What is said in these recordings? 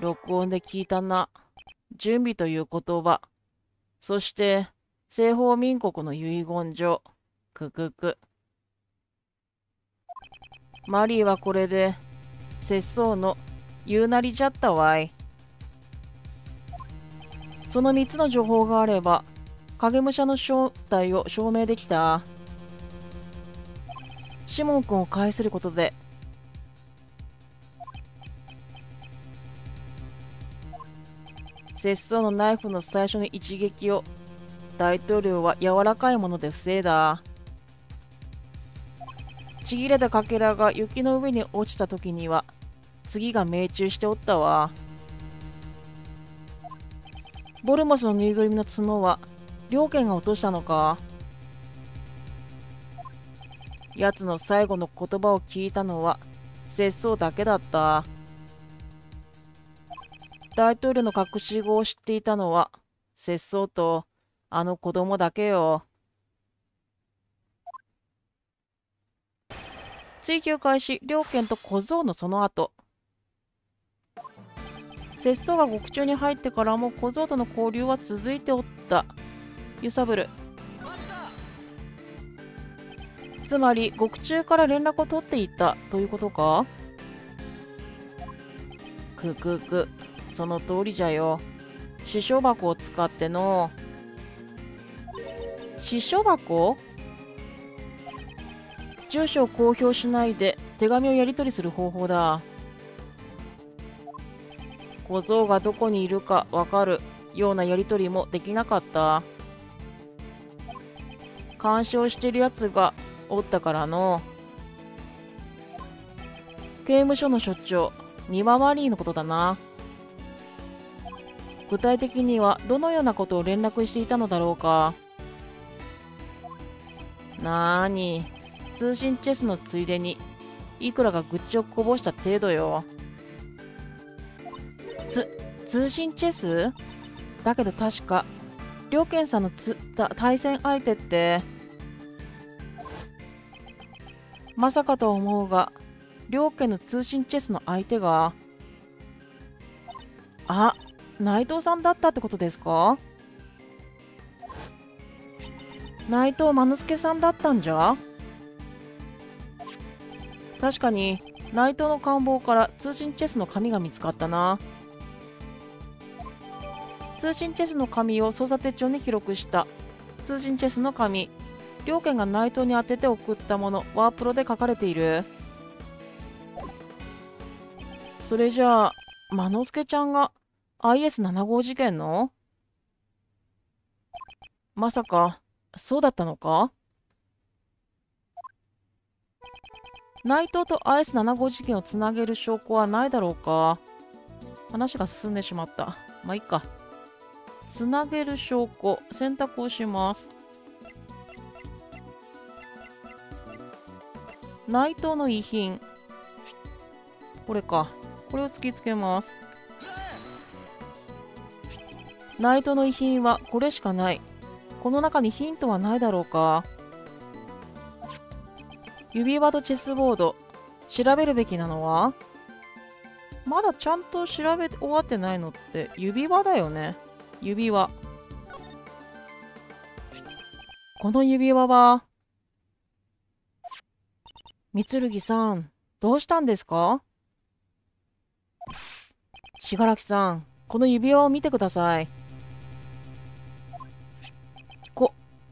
録音で聞いたな。準備という言葉。そして、西方民国の遺言状。くくく。マリーはこれで、節操の言うなりじゃったわい。その3つの情報があれば、影武者の正体を証明できた。シモン君を介することで、節操のナイフの最初の一撃を大統領は柔らかいもので防いだ。ちぎれたかけらが雪の上に落ちた時には次が命中しておったわ。ボルモスのぬいぐるみの角は両家が落としたのか奴の最後の言葉を聞いたのは節操だけだった。大統領の隠し子を知っていたのは節操とあの子供だけよ。追及開始、両県と小僧のその後。節操が獄中に入ってからも小僧との交流は続いておった。揺さぶる。つまり、獄中から連絡を取っていたということか？くくく、その通りじゃよ。支所箱を使っての。支所箱？住所を公表しないで手紙をやり取りする方法だ。小僧がどこにいるかわかるようなやり取りもできなかった。干渉してるやつがおったからの。刑務所の所長、ニママリーのことだな。具体的にはどのようなことを連絡していたのだろうか？なーに、通信チェスのついでに、いくらか愚痴をこぼした程度よ。つ、通信チェス？だけど確か、両賢さんのつ対戦相手って、まさかと思うが、両家の通信チェスの相手が、あ、内藤さんだったってことですか？内藤真之助さんだったんじゃ？確かに内藤の官房から通信チェスの紙が見つかったな。通信チェスの紙を捜査手帳に記録した。通信チェスの紙。両家が内藤に当てて送ったもの。ワープロで書かれている。それじゃあ真之助ちゃんが IS7 号事件の？まさかそうだったのか？内藤と IS7 号事件をつなげる証拠はないだろうか？話が進んでしまった。まあいいか。つなげる証拠、選択をします。内藤の遺品。これか。これを突きつけます。内藤の遺品はこれしかない。この中にヒントはないだろうか。指輪とチェスボード。調べるべきなのは？まだちゃんと調べ終わってないのって指輪だよね。指輪。この指輪は？三剣さんどうしたんですか？信楽さんこの指輪を見てください。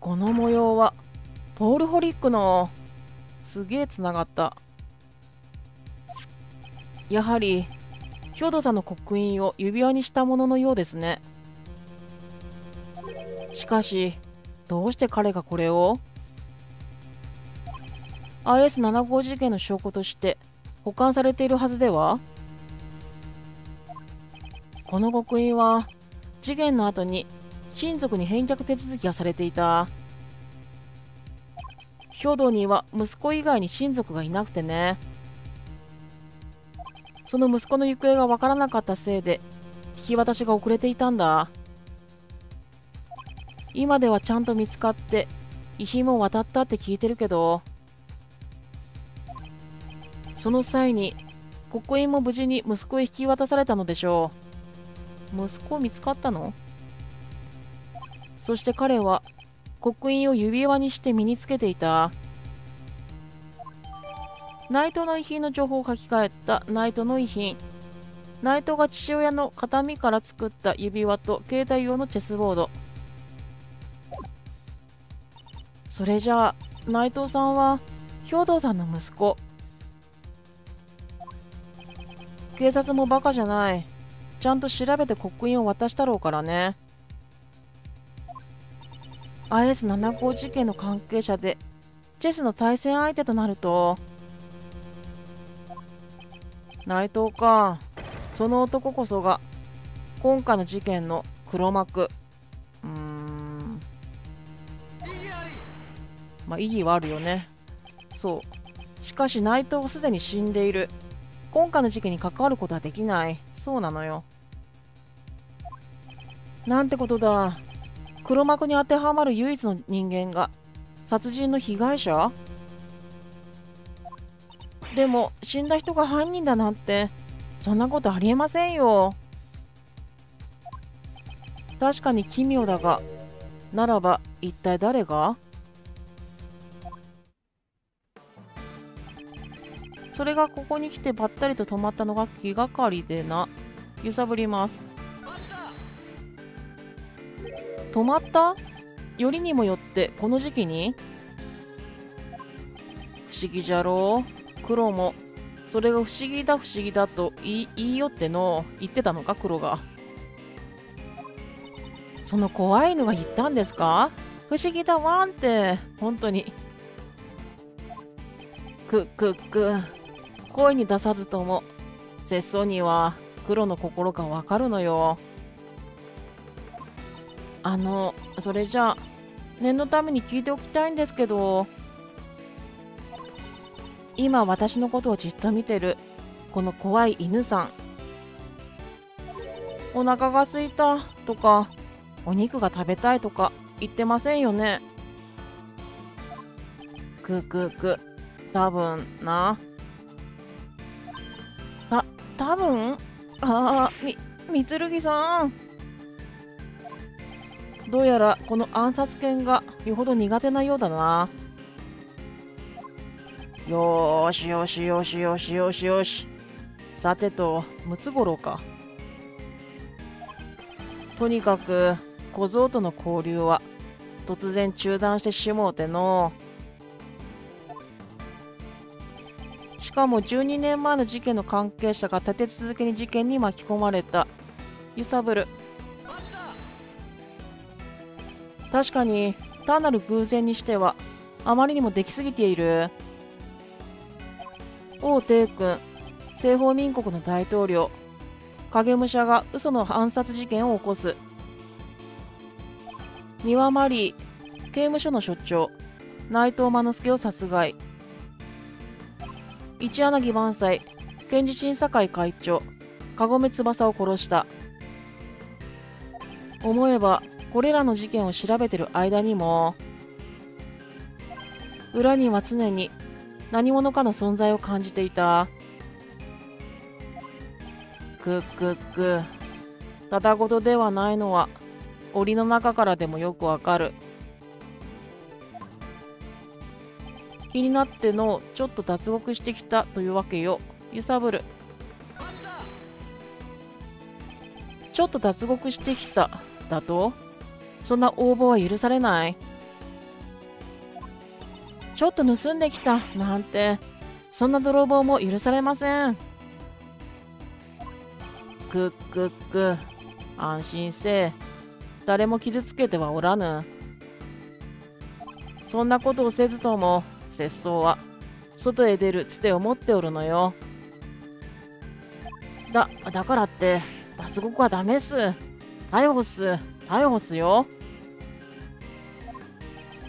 この模様はポールホリックのすげえつながった。やはり兵藤さんの刻印を指輪にしたもののようですね。しかしどうして彼がこれを？IS7 号事件の証拠として保管されているはずでは？この刻印は事件の後に親族に返却手続きがされていた。兵道には息子以外に親族がいなくてね。その息子の行方がわからなかったせいで引き渡しが遅れていたんだ。今ではちゃんと見つかって遺品も渡ったって聞いてるけど。その際に刻印も無事に息子へ引き渡されたのでしょう。息子見つかったの？そして彼は刻印を指輪にして身につけていた。ナイトの遺品の情報を書き換えた。ナイトの遺品。ナイトが父親の形見から作った指輪と携帯用のチェスボード。それじゃあ内藤さんは兵藤さんの息子。警察もバカじゃない。ちゃんと調べて刻印を渡したろうからね。IS7 号事件の関係者でチェスの対戦相手となると内藤か。その男こそが今回の事件の黒幕。うーん。まあ意義はあるよね。そう。しかし内藤はすでに死んでいる。今回の事件に関わることはできない。そうなのよ。なんてことだ。黒幕に当てはまる唯一の人間が殺人の被害者？でも死んだ人が犯人だなんてそんなことありえませんよ。確かに奇妙だがならば一体誰が？それがここに来てばったりと止まったのが気がかりでな。揺さぶります。止まった？よりにもよってこの時期に？不思議じゃろ？う黒も。それが不思議だ不思議だと言い言いよっての言ってたのか？黒が。その怖いのが言ったんですか？不思議だわんって本当に。くくく。声に出さずとも節操には黒の心がわかるのよ。あのそれじゃあ念のために聞いておきたいんですけど今私のことをじっと見てるこの怖い犬さんお腹が空いたとかお肉が食べたいとか言ってませんよね。くくく多分な。た多分？ああみみつるぎさん。どうやらこの暗殺犬がよほど苦手なようだな。よしよしよしよしよしよし。さてとムツゴロウか。とにかく小僧との交流は突然中断してしもうての。しかも12年前の事件の関係者が立て続けに事件に巻き込まれた。揺さぶる。確かに単なる偶然にしてはあまりにもできすぎている。王帝君西方民国の大統領影武者が嘘の暗殺事件を起こす。三輪マリー刑務所の所長内藤真之助を殺害。一柳万歳検事審査会会長カゴメ翼を殺した。思えばこれらの事件を調べてる間にも裏には常に何者かの存在を感じていた。くっくっく。ただごとではないのは檻の中からでもよくわかる。気になってのちょっと脱獄してきたというわけよ。揺さぶる。ちょっと脱獄してきた。だと？そんな応募は許されない。ちょっと盗んできたなんて。そんな泥棒も許されません。くっくっく安心せえ。誰も傷つけてはおらぬ。そんなことをせずとも節操は外へ出るつてを持っておるのよ。だだからって脱獄はダメっす。逮捕っす。逮捕すよ。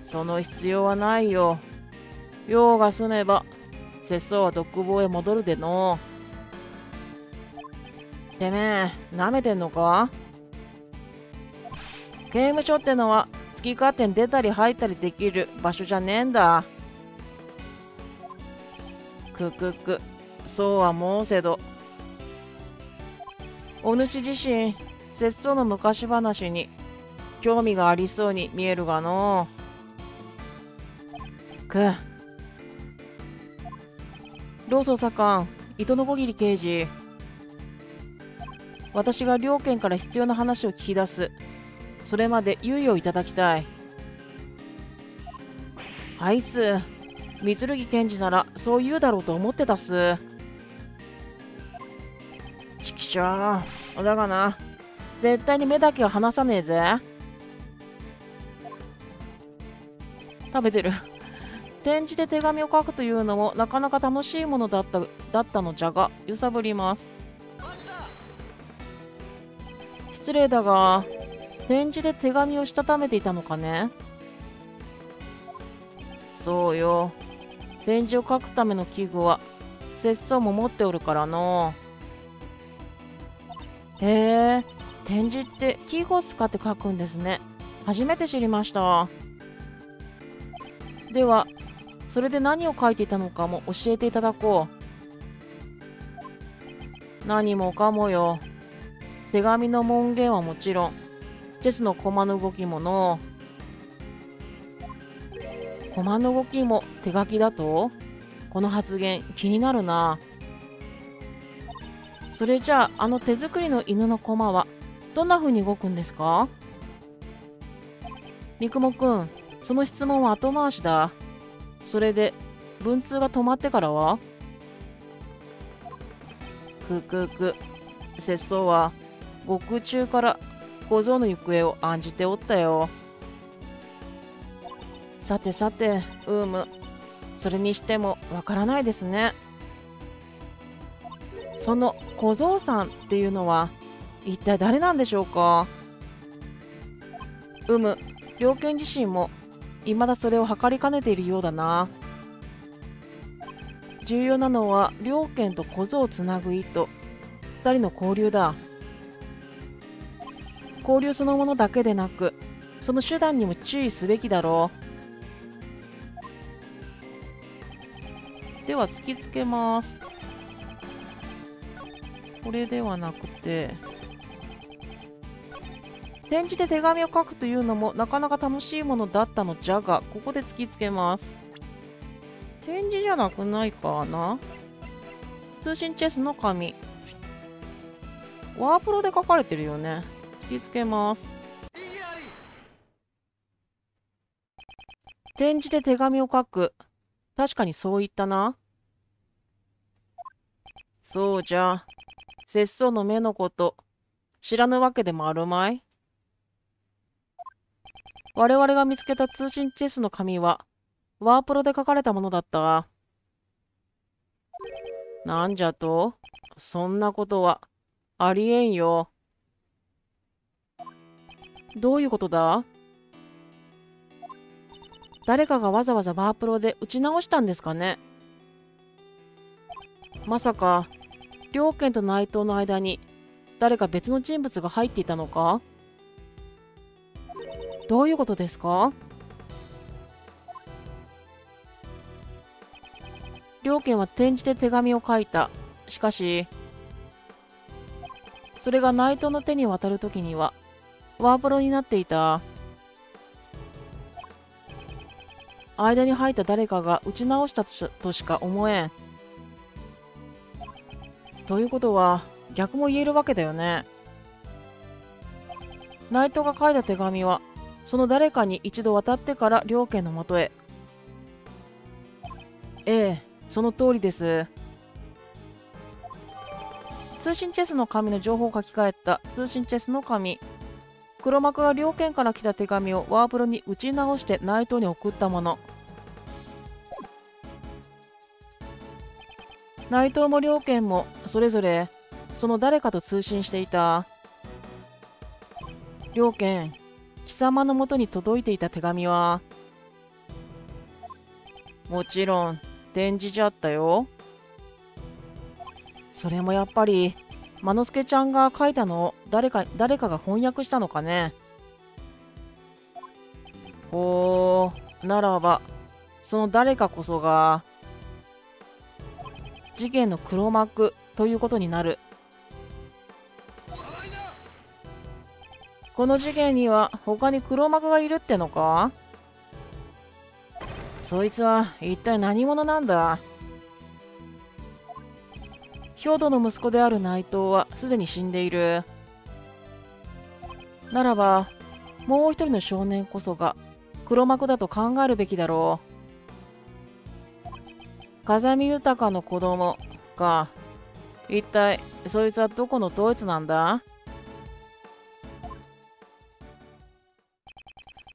その必要はないよ。用が済めば節操は独房へ戻るでの。てめえなめてんのか？刑務所ってのは好き勝手に出たり入ったりできる場所じゃねえんだ。くくくそうは申せど。お主自身節操の昔話に興味がありそうに見えるがの。く老捜査官糸の小切刑事。私が両県から必要な話を聞き出す。それまで猶予をいただきたい。あいつ三剣検事ならそう言うだろうと思ってたっす。ちきしょうだがな。絶対に目だけは離さねえぜ。食べてる。展示で手紙を書くというのもなかなか楽しいものだっただったのじゃが揺さぶります。失礼だが展示で手紙をしたためていたのかね。そうよ。展示を書くための器具は節操も持っておるからの。へえ。展示って器具を使って書くんですね。初めて知りました。ではそれで何を書いていたのかも教えていただこう。何もかもよ。手紙の文言はもちろん。チェスの駒の動きもの。駒の動きも手書きだと？この発言気になるな。それじゃああの手作りの犬の駒はどんな風に動くんですか？三雲くんその質問は後回しだ。それで文通が止まってからは？くくく節操は獄中から小僧の行方を案じておったよ。さてさてウームそれにしてもわからないですね。その小僧さんっていうのは一体誰なんでしょうか？うむ。猟犬自身も未だそれを測りかねているようだな。重要なのは猟犬と小僧をつなぐ糸2人の交流だ。交流そのものだけでなくその手段にも注意すべきだろう。では突きつけます。これではなくて展示で手紙を書くというのもなかなか楽しいものだったのじゃがここで突きつけます。展示じゃなくないかな？通信チェスの紙。ワープロで書かれてるよね。突きつけます。展示で手紙を書く。確かにそう言ったな。そうじゃ。節操の目のこと。知らぬわけでもあるまい。我々が見つけた通信チェスの紙は、ワープロで書かれたものだったが。なんじゃとそんなことは、ありえんよ。どういうことだ？誰かがわざわざワープロで打ち直したんですかね？まさか、両県と内藤の間に誰か別の人物が入っていたのか？どういうことですか？両家は転じて手紙を書いた。しかし、それが内藤の手に渡るときには、ワープロになっていた。間に入った誰かが打ち直したとしか思えん。ということは、逆も言えるわけだよね。内藤が書いた手紙はその誰かに一度渡ってから両家のもとへ。ええその通りです。通信チェスの紙の情報を書き換えた。通信チェスの紙黒幕が両県から来た手紙をワープロに打ち直してナイトに送ったもの。内藤も両県もそれぞれその誰かと通信していた。両県貴様のもとに届いていた手紙は？もちろん展示じゃったよ。それもやっぱり間之助ちゃんが書いたのを誰か誰かが翻訳したのかね。おーならばその誰かこそが事件の黒幕ということになる。この事件には他に黒幕がいるってのか？そいつは一体何者なんだ？兵頭の息子である内藤はすでに死んでいる。ならばもう一人の少年こそが黒幕だと考えるべきだろう。風見豊の子供か一体そいつはどこのドイツなんだ？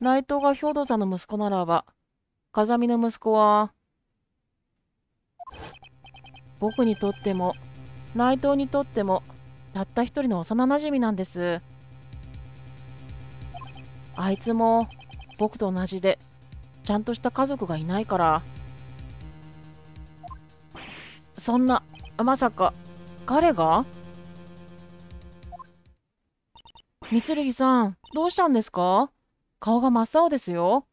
内藤が兵頭さんの息子ならば風見の息子は僕にとっても内藤にとってもたった一人の幼なじみなんです。あいつも僕と同じでちゃんとした家族がいないから。そんなまさか彼が？三剣さんどうしたんですか？顔が真っ青ですよ。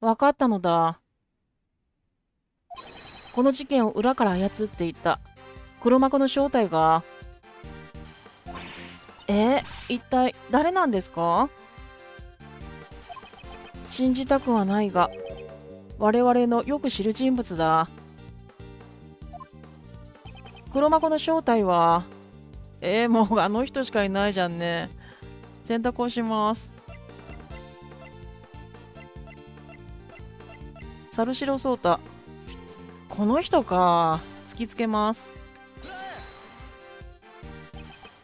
分かったのだ。この事件を裏から操っていた。黒幕の正体が。え一体誰なんですか？信じたくはないが我々のよく知る人物だ。黒幕の正体はえー、もうあの人しかいないじゃんね。選択をします。猿城颯太。この人か。突きつけます。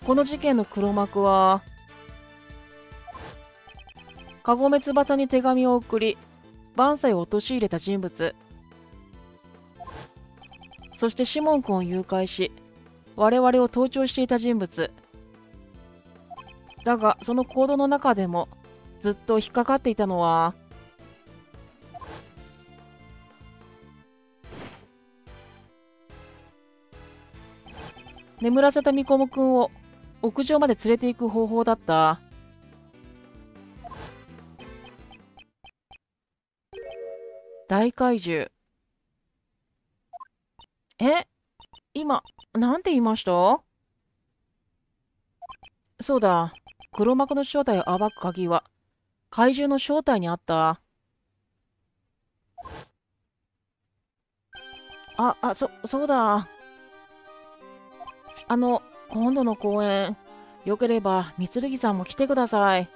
この事件の黒幕は。カゴメ翼に手紙を送り万歳を陥れた人物。そしてシモン君を誘拐し我々を盗聴していた人物。だがその行動の中でもずっと引っかかっていたのは眠らせたみこもくんを屋上まで連れて行く方法だった。大怪獣。え？今なんて言いました？そうだ。黒幕の正体を暴く鍵は怪獣の正体にあった。ああそそうだ。あの今度の公演よければ三剣さんも来てください。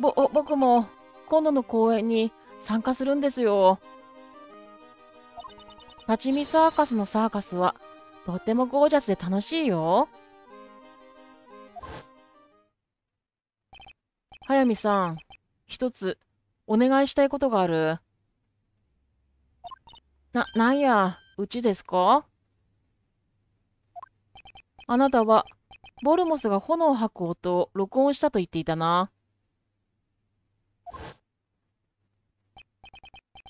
ぼ僕も今度の公演に参加するんですよ。立ち見サーカスのサーカスはとってもゴージャスで楽しいよ速水さん一つお願いしたいことがあるな、なんや、うちですか？あなたは、ボルモスが炎を吐く音を録音したと言っていたな。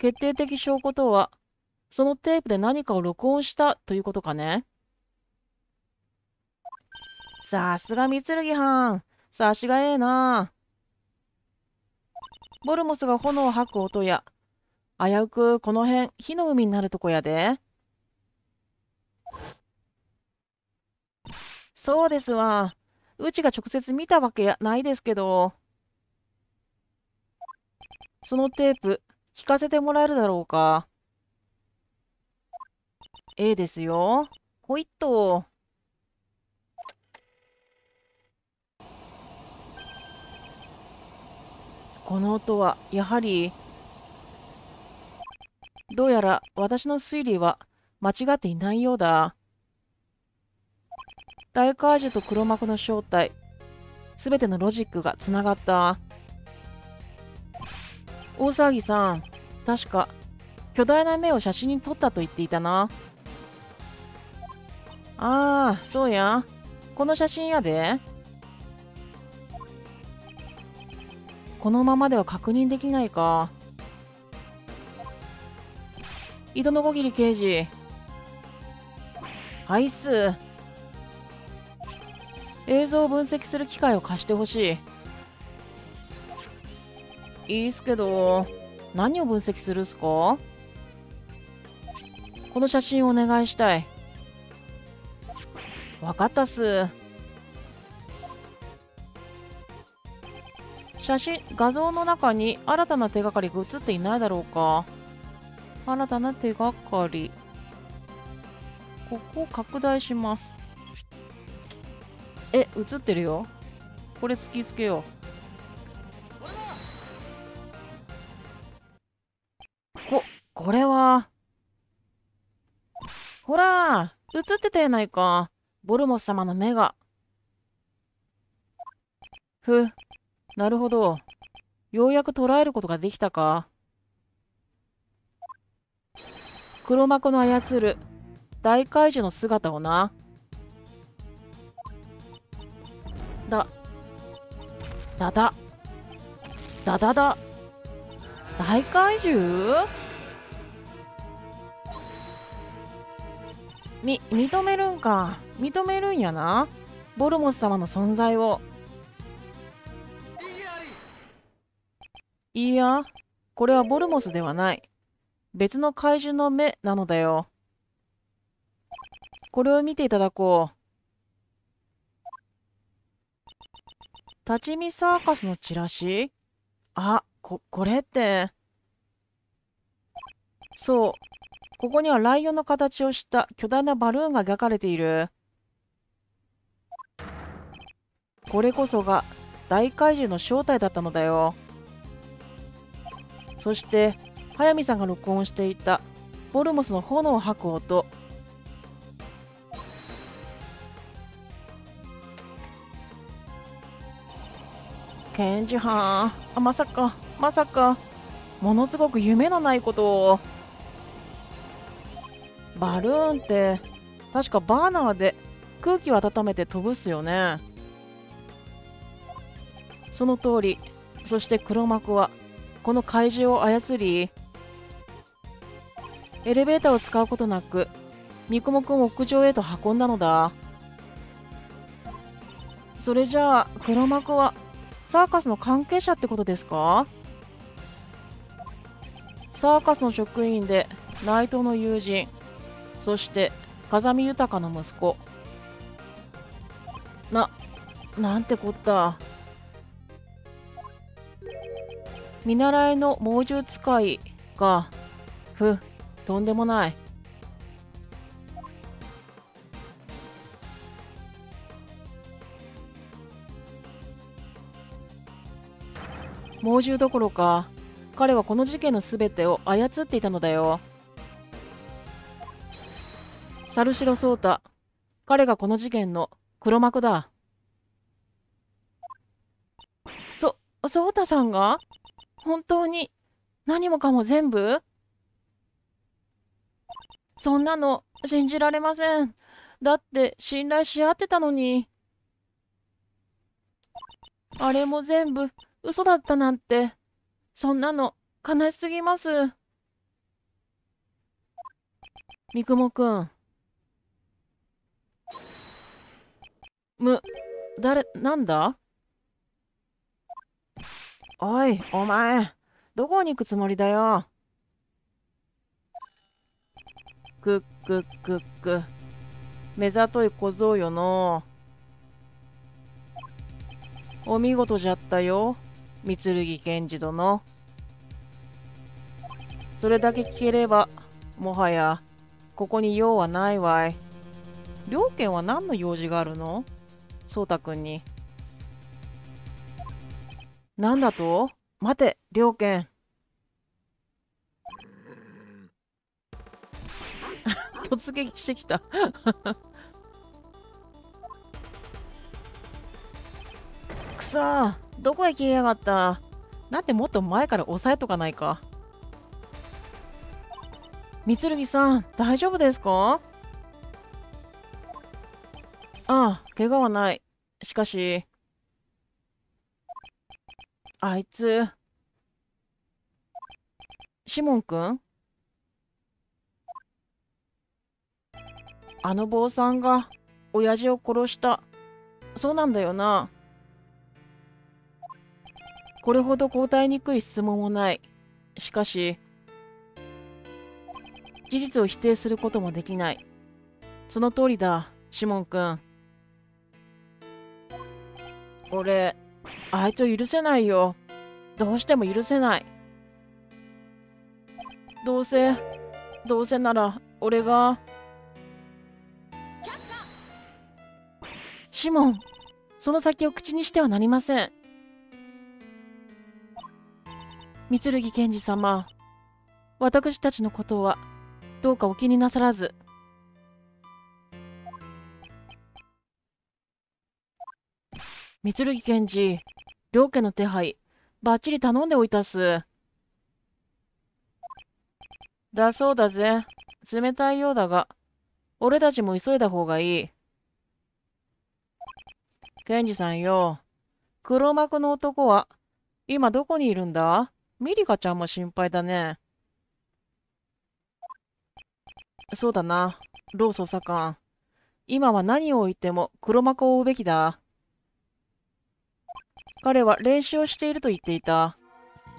決定的証拠とは、そのテープで何かを録音したということかね。さすが三剣藩。察しがええな。ボルモスが炎を吐く音や危うくこの辺火の海になるとこやで。そうですわ。うちが直接見たわけやないですけど。そのテープ聞かせてもらえるだろうか。ええですよ。ほいっと。この音はやはりどうやら私の推理は間違っていないようだ。大怪獣と黒幕の正体、すべてのロジックがつながった。大騒ぎさん、確か巨大な目を写真に撮ったと言っていたな。ああ、そうや。この写真やで。このままでは確認できないか。井戸の小桐刑事。はいっす映像を分析する機会を貸してほしい。いいっすけど何を分析するっすか？この写真お願いしたい。わかったっす。写真画像の中に新たな手がかりが写っていないだろうか。新たな手がかり。ここを拡大します。え映ってるよ。これ突きつけよう。ここれは。ほら映ってたやないか。ボルモス様の目が。ふなるほど。ようやく捉えることができたか。黒幕の操る大怪獣の姿をな。だ。だだ。だだだ。大怪獣？み認めるんか。認めるんやな。ボルモス様の存在を。いやこれはボルモスではない別の怪獣の目なのだよこれを見ていただこう立ち見サーカスのチラシ？あ、こ、これって。そう。ここにはライオンの形をした巨大なバルーンが描かれている。これこそが大怪獣の正体だったのだよ。そして、速水さんが録音していたボルモスの炎を吐く音。検事班あまさかまさかものすごく夢のないことをバルーンって確かバーナーで空気を温めて飛ぶっすよねその通りそして黒幕はこの怪獣を操りエレベーターを使うことなく三雲くんを屋上へと運んだのだ。それじゃあ黒幕はサーカスの関係者ってことですか？サーカスの職員で内藤の友人そして風見豊の息子。ななんてこった。見習いの猛獣使いかふとんでもない。猛獣どころか彼はこの事件の全てを操っていたのだよ。猿城颯太彼がこの事件の黒幕だ。そ颯太さんが？本当に何もかも全部？そんなの信じられません。だって信頼し合ってたのに。あれも全部嘘だったなんて、そんなの悲しすぎます。みくもくん。む、誰、なんだ？おい、お前、どこに行くつもりだよ？くっくっくっく。目ざとい小僧よの。お見事じゃったよ。三剣賢治殿それだけ聞ければもはやここに用はないわい両家は何の用事があるの？そうたくんだと？待て両家 突撃してきた。くそーどこへ消えやがった？なんでもっと前から押さえとかないか？三剣さん大丈夫ですか？ああ怪我はない。しかしあいつシモン君？あの坊さんが親父を殺したそうなんだよなこれほど答えにくい質問もない。しかし、事実を否定することもできない。その通りだ、シモン君。俺、あいつを許せないよ。どうしても許せない。どうせ、どうせなら、俺が。シモン、その先を口にしてはなりません。三剣賢治様、私たちのことはどうかお気になさらず。三剣賢治、両家の手配、ばっちり頼んでおいたす。だそうだぜ。冷たいようだが、俺たちも急いだ方がいい。ケンジさんよ、黒幕の男は今どこにいるんだミリカちゃんも心配だね。そうだな、ロー捜査官。今は何を言っても黒幕を追うべきだ。彼は練習をしていると言っていた。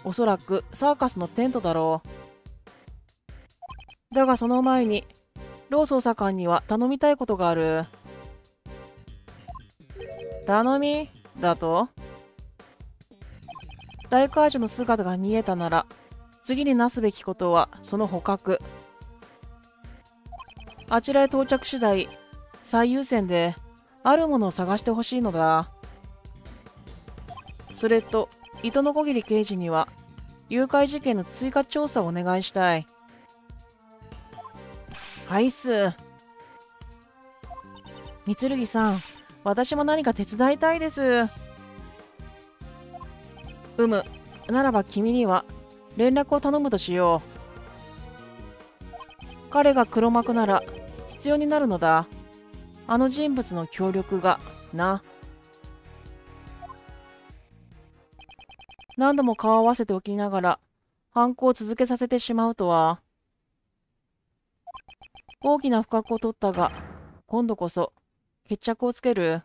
おそらくサーカスのテントだろう。だがその前に、ロー捜査官には頼みたいことがある。頼み？だと？大海女の姿が見えたなら、次になすべきことはその捕獲。あちらへ到着次第、最優先であるものを探してほしいのだ。それと、糸のこぎり刑事には、誘拐事件の追加調査をお願いしたい。はいっす。三剣さん、私も何か手伝いたいです。うむ。ならば君には連絡を頼むとしよう。彼が黒幕なら必要になるのだ。あの人物の協力が、な。何度も顔を合わせておきながら犯行を続けさせてしまうとは。大きな不覚を取ったが、今度こそ決着をつける。